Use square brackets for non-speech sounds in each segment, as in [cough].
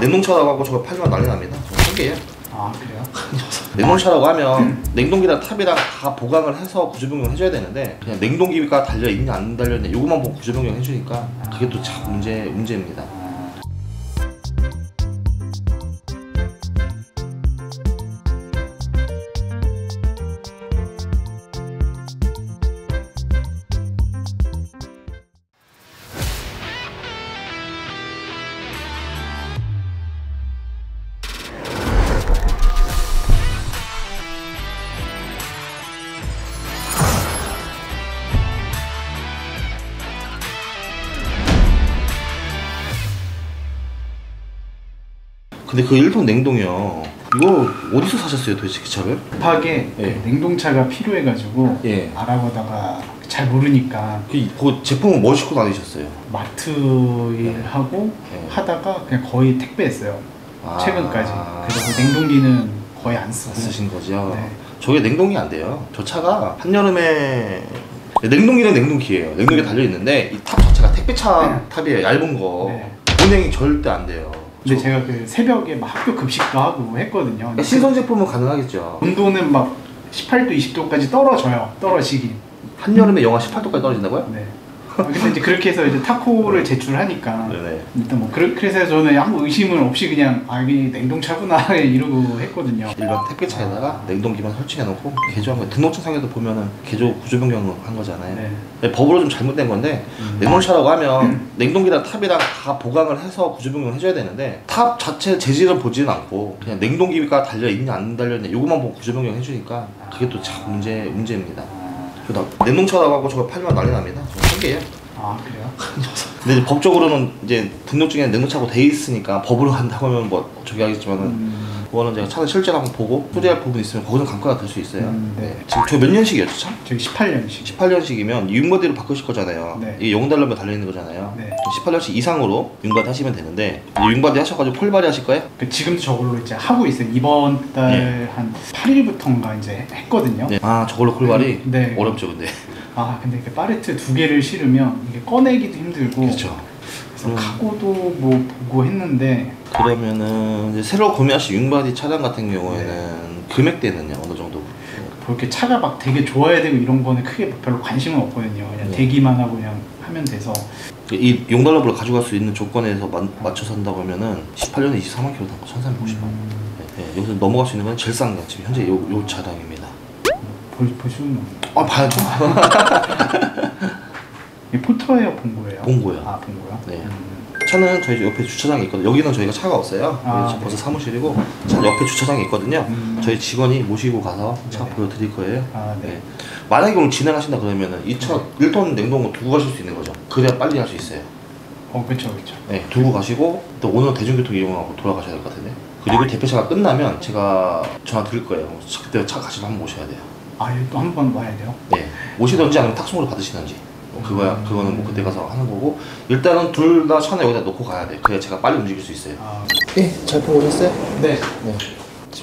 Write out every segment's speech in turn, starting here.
냉동차라고 하고 저거 팔면 난리 납니다. 저거 한 개예요. 아 그래요? 냉동차라고 하면 냉동기랑 탑이랑 다 보강을 해서 구조 변경 해줘야 되는데 그냥 냉동기가 달려 있냐 안 달려 있냐 요것만 보고 구조 변경 해주니까 그게 또 참 문제 문제입니다. 근데 그 1톤 냉동이요. 이거 어디서 사셨어요 도대체 이 차를? 급하게 예. 그 냉동차가 필요해가지고 예. 알아보다가 잘 모르니까 그, 그 제품은 뭐 싣고 다니셨어요? 마트 일하고 예. 하다가 그냥 거의 택배했어요. 아. 최근까지. 그래서 그 냉동기는 거의 안 쓰고. 쓰신 거죠? 네. 저게 냉동이 안 돼요. 저 차가 한여름에 냉동기는 냉동기예요. 냉동기 달려 있는데 이 탑 자체가 택배차 탑이에요. 얇은 거. 네. 운행이 절대 안 돼요. 근데 저- 제가 그 새벽에 막 학교 급식도 하고 했거든요. 근데 신선 제품은 가능하겠죠. 온도는 막 18도, 20도까지 떨어져요. 떨어지기. 한여름에 영하 18도까지 떨어진다고요? 네. 아, 근데 이제 그렇게 해서 이제 타코를 제출하니까 네네. 일단 뭐 그래, 그래서 저는 아무 의심을 없이 그냥 아 이게 냉동차구나 [laughs] 이러고 했거든요. 일반 택배 차에다가 냉동기만 설치해놓고 개조한 거예요. 등록증상에도 보면은 개조 구조 변경을 한 거잖아요. 네. 네, 법으로 좀 잘못된 건데 음. 냉동차라고 하면 냉동기랑 탑이랑 다 보강을 해서 구조 변경을 해줘야 되는데 탑 자체 재질을 보지는 않고 그냥 냉동기가 달려 있냐 안 달려 있냐 요것만 보고 구조 변경 해주니까 그게 또 참 문제 문제입니다. 그다 냉동차라고 하고 저거 팔면 난리 납니다. 저거 한 개예요. 아 그래요? [laughs] 근데 이제 법적으로는 이제 등록증에 냉동차고 돼 있으니까 법으로 한다고 하면 뭐 저기 하겠지만은 음, 그거는 제가 차를 실제로 한번 보고 수리할 부분 있으면 거기서 감가가 될 수 있어요. 음, 네. 지금 저 몇 년식이었죠 참? 저기 18년식. 18년식이면 wing body로 바꾸실 거잖아요. 네. 이게 용달 넘버 달려 있는 거잖아요. 네. 18년식 이상으로 wing body 하시면 되는데 wing body 하셔가지고 콜바리 하실 거예요? 그 지금도 저걸로 이제 하고 있어요. 이번 달 네. 한 8일부터인가 이제 했거든요. 네. 아 저걸로 콜바리 네. 어렵죠 근데. 아 근데 그 파레트 두 개를 실으면 이게 꺼내기도 힘들고 그렇죠. 그래서 음. 카고도 뭐 보고 했는데 그러면은 이제 새로 구매하실 wing body 차량 같은 경우에는 네. 금액대는요 어느 정도? 뭐 이렇게 차가 막 되게 좋아야 되고 이런 거는 크게 별로 관심은 없거든요. 그냥 네. 되기만 하고 그냥 하면 돼서 이 용달러를 가져갈 수 있는 조건에서 마, 맞춰서 한다고 하면은 18년에 24만 킬로 타고 1,350만 원. 음, 네, 네, 여기서 넘어갈 수 있는 건 제일 싼게 지금 현재 요, 요 차량입니다. 보, 보시면 아 봐야죠. [laughs] 포터예요, 본거예요? 본거요. 아 본거요? 네. 음, 차는 저희 옆에 주차장이 있거든요. 여기는 저희가 차가 없어요. 아, 여기 네. 벌써 사무실이고 차 옆에 주차장이 있거든요. 음. 저희 직원이 모시고 가서 차 네. 보여드릴 거예요. 아 네. 네. 만약에 오늘 진행하신다 그러면은 이 차 1톤 냉동고 두고 가실 수 있는 거죠. 그래야 빨리 할 수 있어요. 어 그렇죠, 그렇죠. 네, 두고 가시고 또 오늘 대중교통 이용하고 돌아가셔야 될 것 같은데. 그리고 대표차가 끝나면 제가 전화 드릴 거예요. 그때 차 가시면 한번 모셔야 돼요. 아 여기 또한 번 와야 돼요? 네, 오시든지 아니면 탁송으로 받으시든지. 뭐 그거야, 음. 그거는 뭐 그때 가서 하는 거고 일단은 둘다 차는 여기다 놓고 가야 돼. 그래야 제가 빨리 움직일 수 있어요. 아 예, 잘 보고 오셨어요? 네. 네.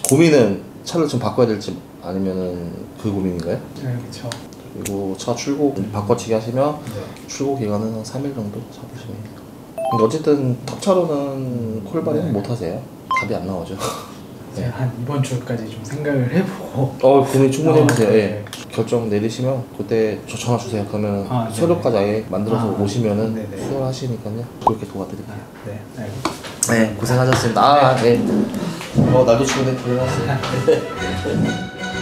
고민은 차를 좀 바꿔야 될지 아니면은 그 고민인가요? 네, 그렇죠. 그리고 차 출고 바꿔치기 하시면 네. 출고 기간은 한 3일 정도 잡으시면 돼요. 근데 어쨌든 탑차로는 콜바리는 네. 못 하세요. 답이 안 나오죠. [laughs] 제가 한 이번 주까지 좀 생각을 해보고 어, 고민 충분히 해보세요. 어, 예. 네. 결정 내리시면 그때 저 전화 주세요. 그러면 아. 서류까지 아예 만들어서 아, 오시면은 네네. 수혈하시니까요. 그렇게 도와드릴게요. 아, 네, 알겠습니다. 네, 고생하셨습니다. 아, 네. 어, 나도 출근해. 고생하셨어요. [laughs]